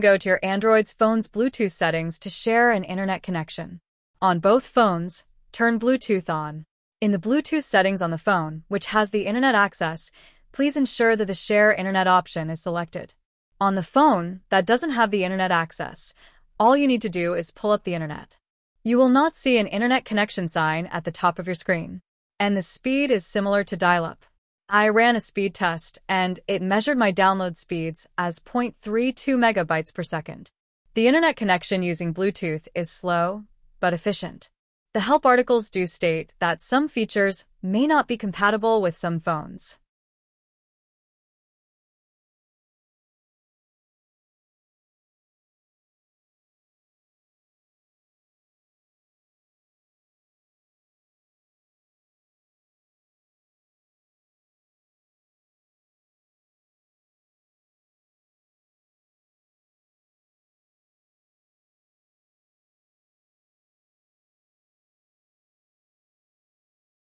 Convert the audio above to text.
Go to your Android's phone's Bluetooth settings to share an internet connection. On both phones, turn Bluetooth on. In the Bluetooth settings on the phone, which has the internet access, please ensure that the Share Internet option is selected. On the phone that doesn't have the internet access, all you need to do is pull up the internet. You will not see an internet connection sign at the top of your screen, and the speed is similar to dial-up. I ran a speed test and it measured my download speeds as 0.32 megabytes per second. The internet connection using Bluetooth is slow, but efficient. The help articles do state that some features may not be compatible with some phones.